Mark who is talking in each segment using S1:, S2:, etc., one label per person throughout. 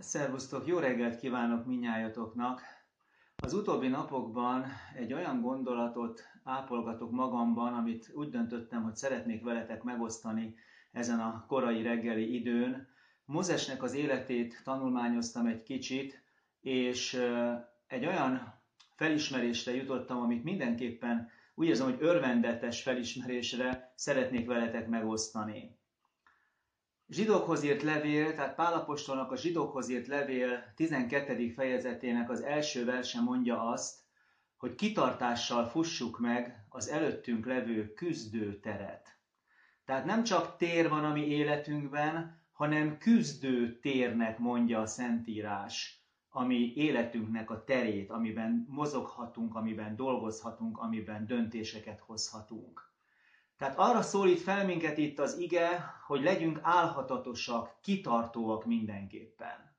S1: Szervusztok, jó reggelt kívánok minnyájatoknak! Az utóbbi napokban egy olyan gondolatot ápolgatok magamban, amit úgy döntöttem, hogy szeretnék veletek megosztani ezen a korai reggeli időn. Mozesnek az életét tanulmányoztam egy kicsit, és egy olyan felismerésre jutottam, amit mindenképpen úgy érzem, hogy örvendetes felismerésre szeretnék veletek megosztani. Zsidókhoz írt levél, tehát Pálapostolnak a zsidókhoz írt levél 12. fejezetének az első verse mondja azt, hogy kitartással fussuk meg az előttünk levő küzdő teret. Tehát nem csak tér van a mi életünkben, hanem küzdő térnek mondja a Szentírás, ami életünknek a terét, amiben mozoghatunk, amiben dolgozhatunk, amiben döntéseket hozhatunk. Tehát arra szólít fel minket itt az ige, hogy legyünk álhatatosak, kitartóak mindenképpen.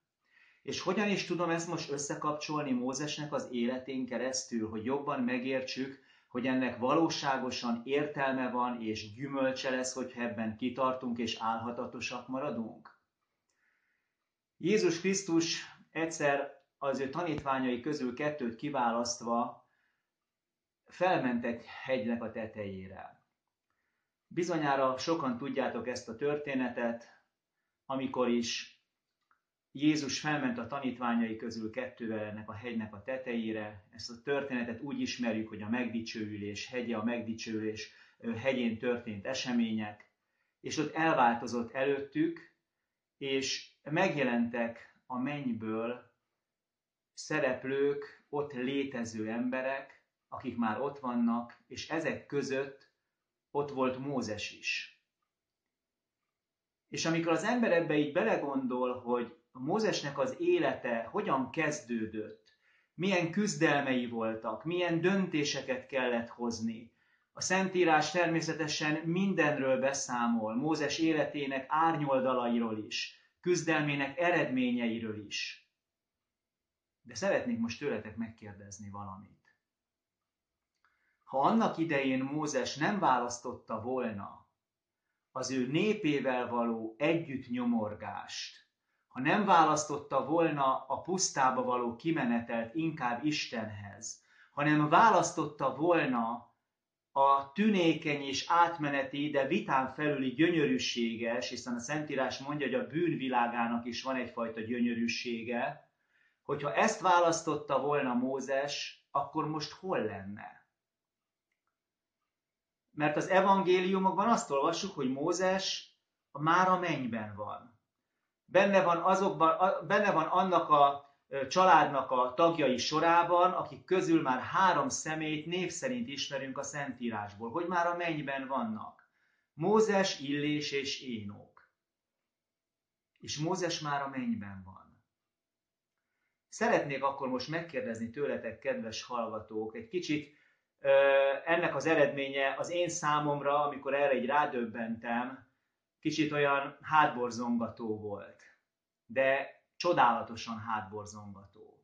S1: És hogyan is tudom ezt most összekapcsolni Mózesnek az életén keresztül, hogy jobban megértsük, hogy ennek valóságosan értelme van és gyümölcse lesz, hogyha ebben kitartunk és álhatatosak maradunk? Jézus Krisztus egyszer az ő tanítványai közül kettőt kiválasztva felment egy hegynek a tetejére. Bizonyára sokan tudjátok ezt a történetet, amikor is Jézus felment a tanítványai közül kettővel ennek a hegynek a tetejére. Ezt a történetet úgy ismerjük, hogy a megdicsőülés hegye, a megdicsőülés hegyén történt események, és ott elváltozott előttük, és megjelentek a mennyből szereplők, ott létező emberek, akik már ott vannak, és ezek között ott volt Mózes is. És amikor az ember ebbe így belegondol, hogy Mózesnek az élete hogyan kezdődött, milyen küzdelmei voltak, milyen döntéseket kellett hozni, a Szentírás természetesen mindenről beszámol, Mózes életének árnyoldalairól is, küzdelmének eredményeiről is. De szeretnék most tőletek megkérdezni valamit ha annak idején Mózes nem választotta volna az ő népével való együtt nyomorgást, ha nem választotta volna a pusztába való kimenetelt inkább Istenhez, hanem választotta volna a tünékeny és átmeneti, de vitán felüli gyönyörűséges, hiszen a Szentírás mondja, hogy a bűnvilágának is van egyfajta gyönyörűsége, hogyha ezt választotta volna Mózes, akkor most hol lenne? Mert az evangéliumokban azt olvassuk, hogy Mózes már a mennyben van. Benne van, azokban, benne van annak a családnak a tagjai sorában, akik közül már három szemét név szerint ismerünk a Szentírásból, hogy már a mennyben vannak. Mózes, Illés és Énok. És Mózes már a mennyben van. Szeretnék akkor most megkérdezni tőletek, kedves hallgatók, egy kicsit ennek az eredménye az én számomra, amikor erre egy rádöbbentem, kicsit olyan hátborzongató volt. De csodálatosan hátborzongató.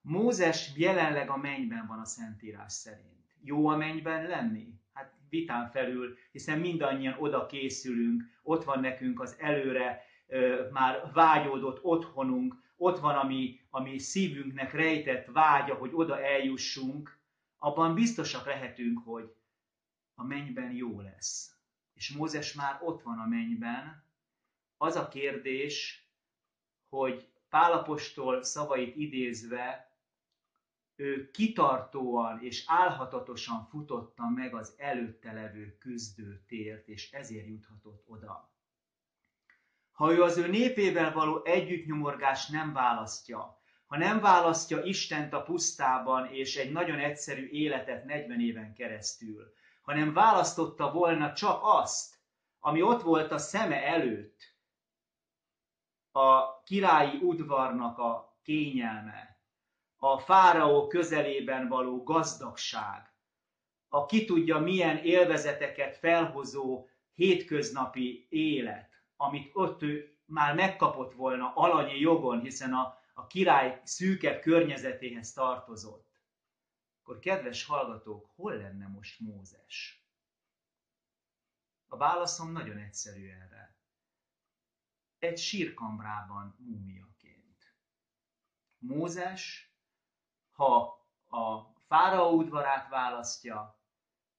S1: Mózes jelenleg a mennyben van a Szentírás szerint. Jó a mennyben lenni? Hát vitán felül, hiszen mindannyian oda készülünk, ott van nekünk az előre ö, már vágyódott otthonunk, ott van, ami, ami szívünknek rejtett vágya, hogy oda eljussunk, abban biztosak lehetünk, hogy a mennyben jó lesz. És Mózes már ott van a mennyben. Az a kérdés, hogy Pálapostól szavait idézve, ő kitartóan és álhatatosan futotta meg az előtte levő küzdőtért, és ezért juthatott oda. Ha ő az ő népével való együttnyomorgást nem választja, ha nem választja Istent a pusztában és egy nagyon egyszerű életet 40 éven keresztül, hanem választotta volna csak azt, ami ott volt a szeme előtt, a királyi udvarnak a kényelme, a fáraó közelében való gazdagság, a ki tudja milyen élvezeteket felhozó hétköznapi élet, amit ott ő már megkapott volna alanyi jogon, hiszen a a király szűkebb környezetéhez tartozott, akkor kedves hallgatók, hol lenne most Mózes? A válaszom nagyon egyszerű erre. Egy sírkamrában múmiaként. Mózes, ha a fáraó udvarát választja,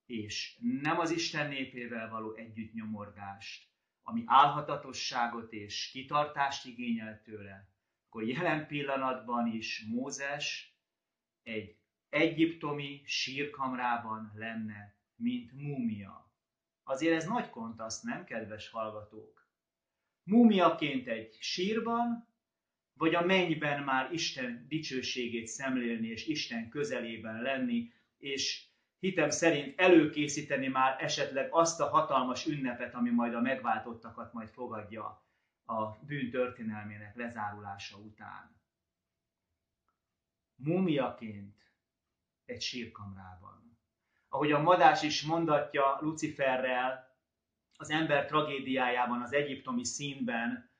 S1: és nem az Isten népével való együttnyomorgást, ami álhatatosságot és kitartást igényel tőle, akkor jelen pillanatban is Mózes egy egyiptomi sírkamrában lenne, mint múmia. Azért ez nagy kontaszt, nem, kedves hallgatók? Múmiaként egy sírban, vagy a mennyben már Isten dicsőségét szemlélni, és Isten közelében lenni, és hitem szerint előkészíteni már esetleg azt a hatalmas ünnepet, ami majd a megváltottakat majd fogadja a bűn történelmének lezárulása után. Múmiaként egy sírkamrában. Ahogy a madás is mondatja Luciferrel az ember tragédiájában, az egyiptomi színben,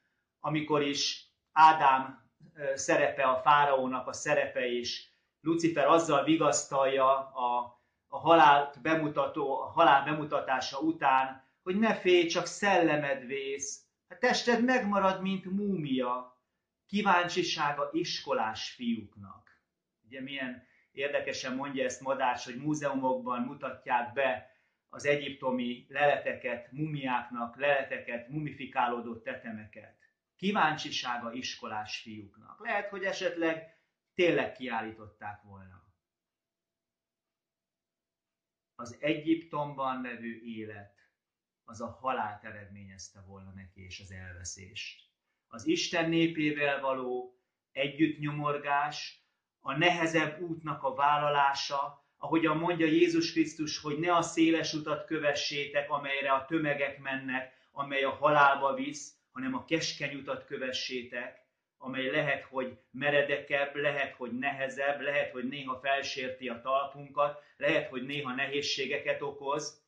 S1: amikor is Ádám szerepe, a fáraónak a szerepe, és Lucifer azzal vigasztalja a, a halált bemutató, a halál bemutatása után, hogy ne félj, csak szellemed vész, tested megmarad, mint múmia, kíváncsisága iskolás fiúknak. Ugye milyen érdekesen mondja ezt Madás, hogy múzeumokban mutatják be az egyiptomi leleteket, mumiáknak, leleteket, mumifikálódott tetemeket. Kíváncsisága iskolás fiúknak. Lehet, hogy esetleg tényleg kiállították volna. Az Egyiptomban levő élet az a halált eredményezte volna neki és az elveszést. Az Isten népével való együttnyomorgás, a nehezebb útnak a vállalása, ahogyan mondja Jézus Krisztus, hogy ne a széles utat kövessétek, amelyre a tömegek mennek, amely a halálba visz, hanem a keskeny utat kövessétek, amely lehet, hogy meredekebb, lehet, hogy nehezebb, lehet, hogy néha felsérti a talpunkat, lehet, hogy néha nehézségeket okoz,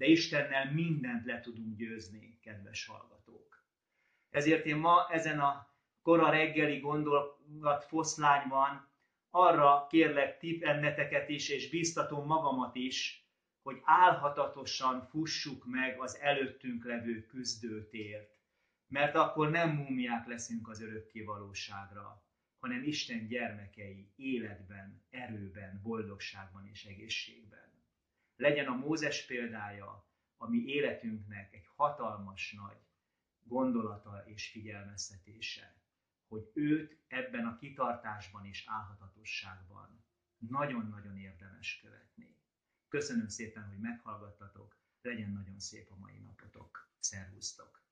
S1: de Istennel mindent le tudunk győzni, kedves hallgatók. Ezért én ma ezen a kora reggeli gondolat foszlányban arra kérlek ti enneteket is, és biztatom magamat is, hogy álhatatosan fussuk meg az előttünk levő küzdőtért. Mert akkor nem múmiák leszünk az örökké valóságra, hanem Isten gyermekei életben, erőben, boldogságban és egészségben. Legyen a Mózes példája, ami életünknek egy hatalmas nagy gondolata és figyelmeztetése hogy őt ebben a kitartásban és álhatatosságban nagyon-nagyon érdemes követni. Köszönöm szépen, hogy meghallgattatok, legyen nagyon szép a mai napotok. Szervusztok!